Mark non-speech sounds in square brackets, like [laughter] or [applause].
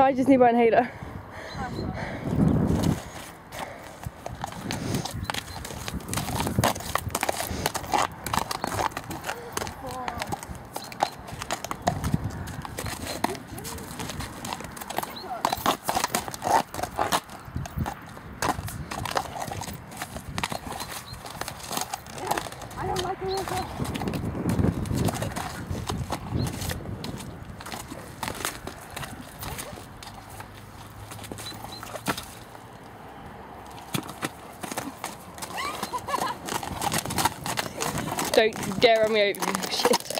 No, I just need my inhaler. I don't like. Don't dare run me over. [laughs] Shit.